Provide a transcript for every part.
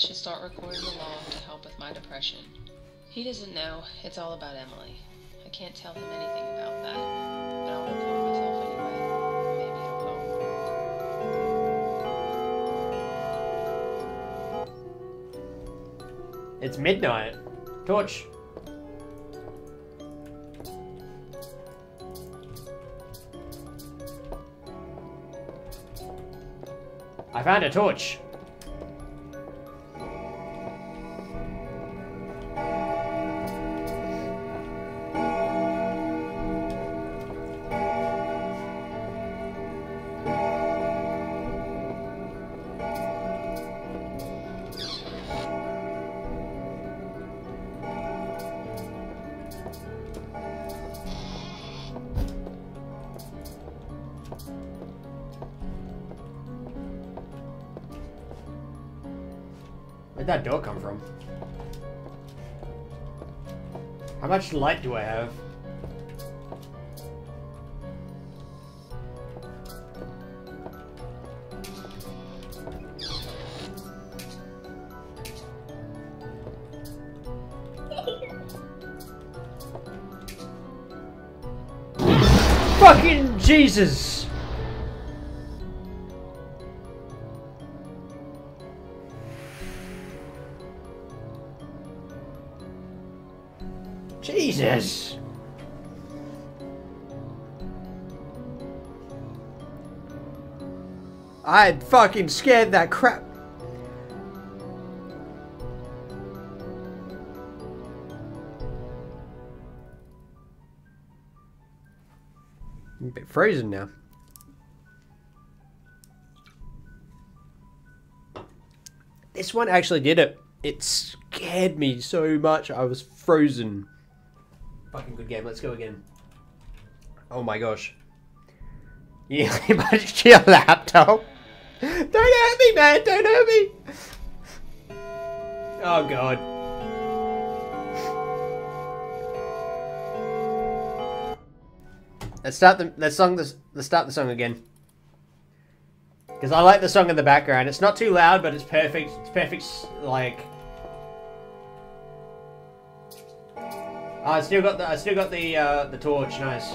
should start recording the log to help with my depression. He doesn't know. It's all about Emily. I can't tell him anything about that, but I'll record myself anyway. Maybe it'll. It's midnight. Torch. I found a torch. Where'd that door come from? How much light do I have? Fucking Jesus! Jesus! I fucking scared that crap. I'm a bit frozen now. This one actually did it. It scared me so much. I was frozen. Fucking good game. Let's go again. Oh my gosh. Yeah, but your laptop. Don't hurt me, man. Don't hurt me. Oh god. Let's start the let's song let's start the song again. Because I like the song in the background. It's not too loud, but it's perfect. It's perfect, like. Oh, I still got the I still got the uh, the torch. Nice.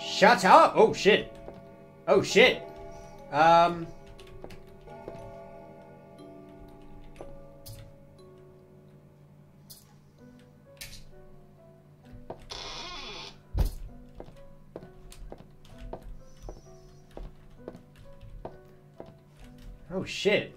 Shut up! Oh shit! Oh shit! Um. Oh shit.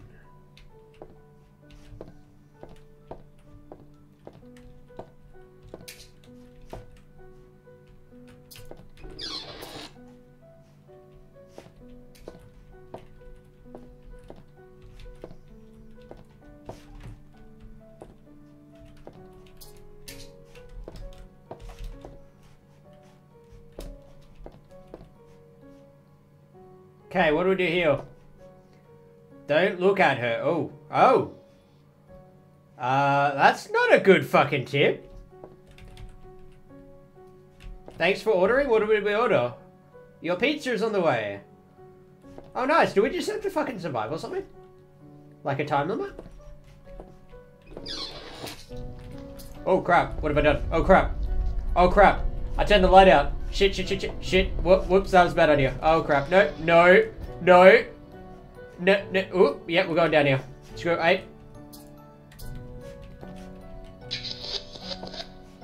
Okay, what do we do here? Don't look at her. Oh. Oh. Uh, that's not a good fucking tip. Thanks for ordering. What did we order? Your pizza is on the way. Oh, nice. Do we just have to fucking survive or something? Like a time limit? Oh, crap. What have I done? Oh, crap. Oh, crap. I turned the light out. Shit, shit, shit, shit, shit. Whoop, whoops, that was a bad idea. Oh, crap. No, no, no. No, no. Oop, yeah, we're going down here. Screw eight.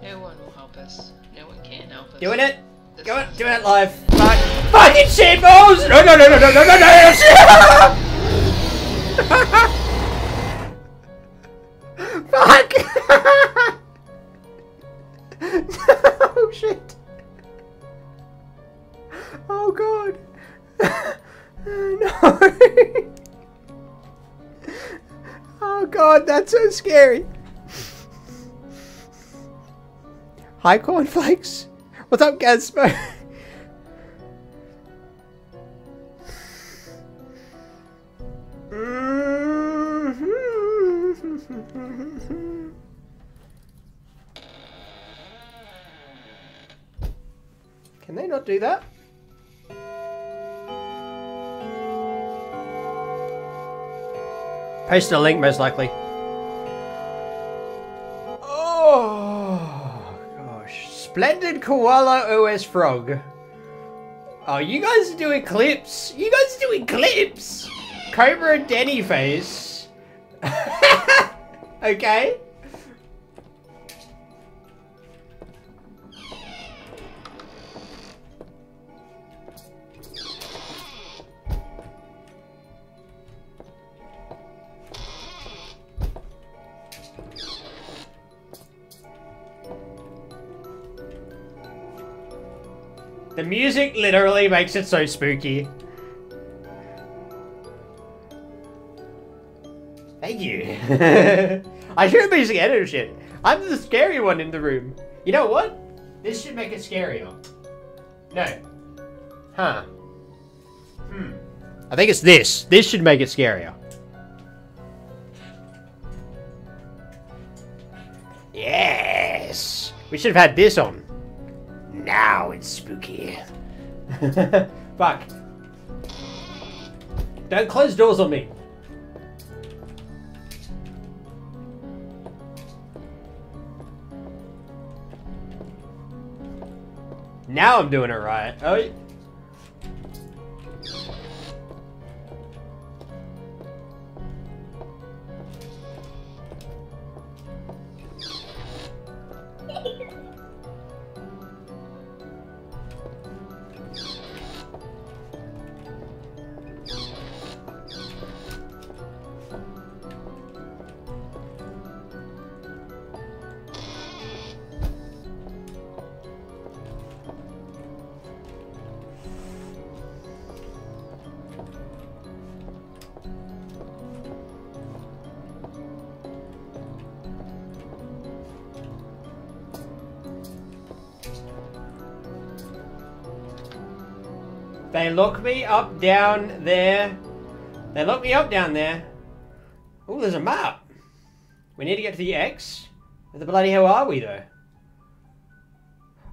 No one will help us. No one can help us. Doing it. This Go it. Doing it live. Fuck. Fucking shit balls! No, no, no, no, no, no, no, no, shit! Fuck! no, oh, shit. Oh, God. no god, that's so scary. Hi, cornflakes. What's up, Gazmo? Can they not do that? Post a link, most likely. Oh, gosh. Splendid Koala OS Frog. Oh, you guys doing clips. You guys doing clips. Cobra Denny face. okay. The music literally makes it so spooky. Thank you. I should be scared of shit. I'm the scary one in the room. You know what? This should make it scarier. No. Huh. Hmm. I think it's this. This should make it scarier. Yes! We should have had this on. Now it's spooky. Fuck. Don't close doors on me. Now I'm doing it right. Oh. They look me up down there. They look me up down there. Oh, there's a map. We need to get to the X. Where the bloody hell are we, though?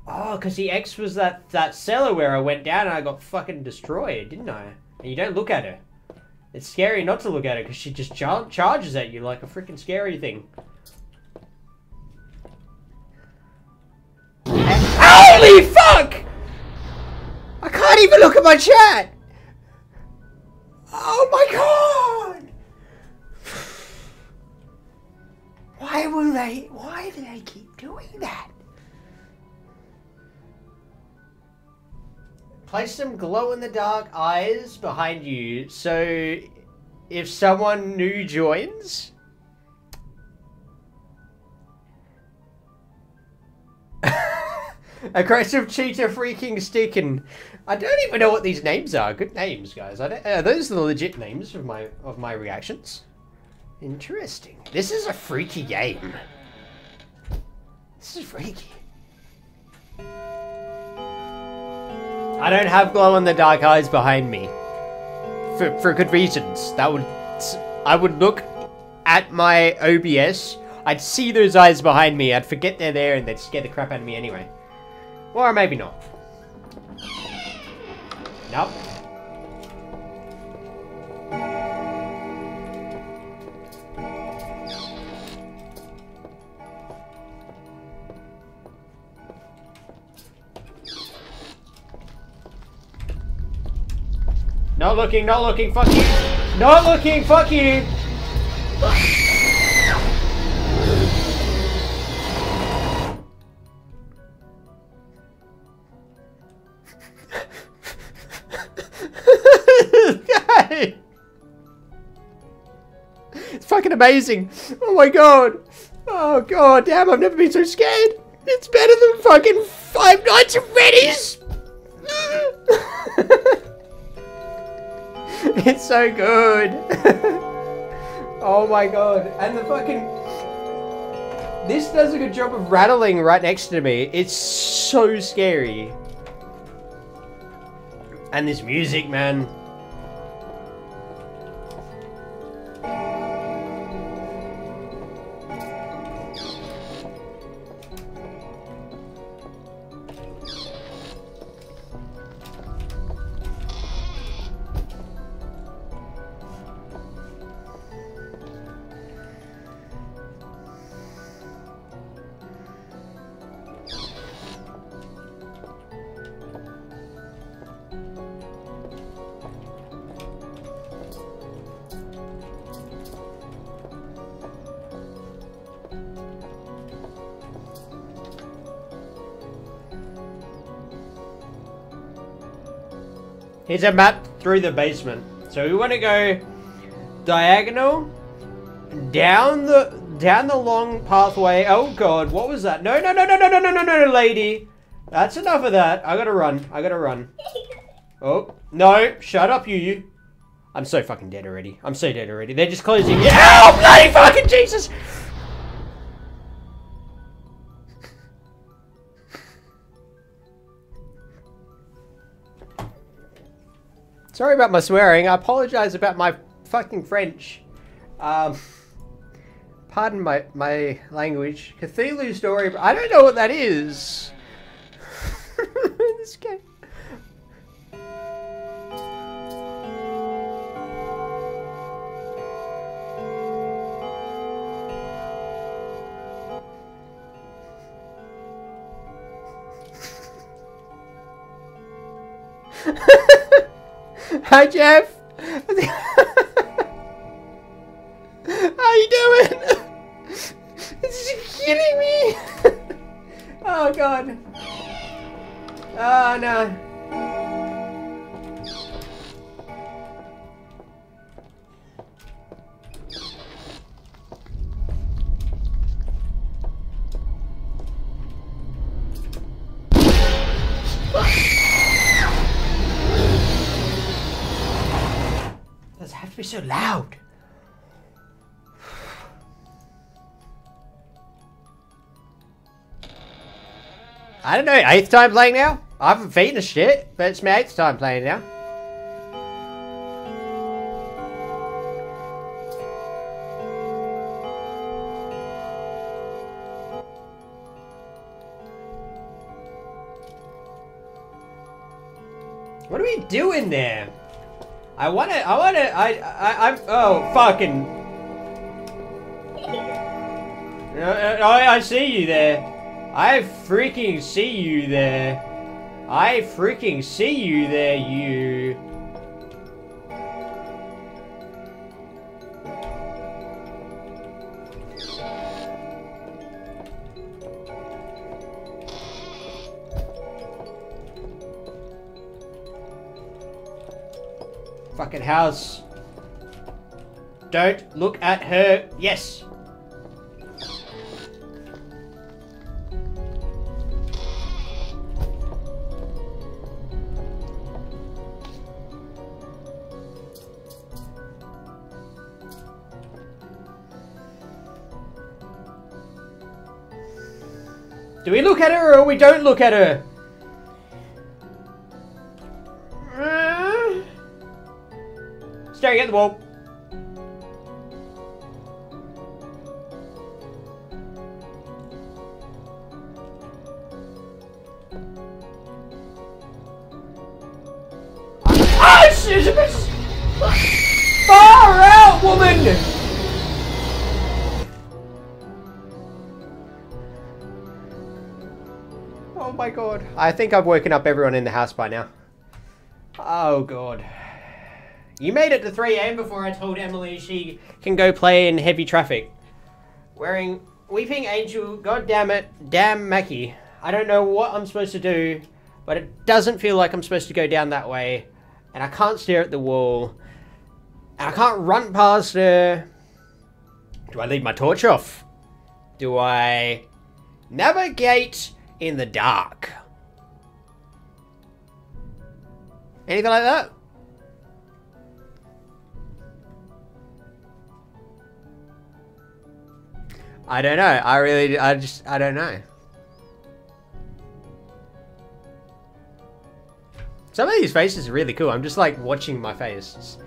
Oh, because the X was that, that cellar where I went down and I got fucking destroyed, didn't I? And you don't look at her. It's scary not to look at her because she just char charges at you like a freaking scary thing. Can't even look at my chat! Oh my god! Why will they, why do they keep doing that? Place some glow-in-the-dark eyes behind you, so if someone new joins... Aggressive cheetah freaking sticking. I don't even know what these names are. Good names, guys. I don't, are those the legit names of my of my reactions? Interesting. This is a freaky game. This is freaky. I don't have glow in the dark eyes behind me. For for good reasons. That would I would look at my OBS. I'd see those eyes behind me. I'd forget they're there and they'd scare the crap out of me anyway. Or maybe not. Nope. Not looking, not looking, fuck you! Not looking, fuck you! amazing. Oh my god. Oh god damn, I've never been so scared. It's better than fucking Five Nights at Freddy's. it's so good. oh my god. And the fucking... This does a good job of rattling right next to me. It's so scary. And this music, man. Here's a map through the basement. So we want to go diagonal down the down the long pathway. Oh god, what was that? No, no, no, no, no, no, no, no, no, lady. That's enough of that. I gotta run. I gotta run. Oh no! Shut up, you. you. I'm so fucking dead already. I'm so dead already. They're just closing. Yeah! Oh, bloody fucking Jesus! Sorry about my swearing. I apologize about my fucking French. Um, pardon my, my language. Cthulhu story. I don't know what that is. this game. Hi, Jeff. How you doing? This is kidding me. oh God. Oh no. Be so loud? I don't know, eighth time playing now? I haven't finished shit, but it's my eighth time playing now. What are we doing there? I wanna, I wanna, I, I, I'm, oh, fucking. Uh, uh, I, I see you there. I freaking see you there. I freaking see you there, you. Fucking house. Don't look at her. Yes. Do we look at her or we don't look at her? Staring at the wall. Ah, shit! Far out, woman! Oh my god. I think I've woken up everyone in the house by now. Oh god. You made it to 3am before I told Emily she can go play in heavy traffic. Wearing Weeping Angel, god damn it, damn Mackie. I don't know what I'm supposed to do, but it doesn't feel like I'm supposed to go down that way. And I can't stare at the wall. And I can't run past her. Do I leave my torch off? Do I navigate in the dark? Anything like that? I don't know. I really, I just, I don't know. Some of these faces are really cool. I'm just like watching my face.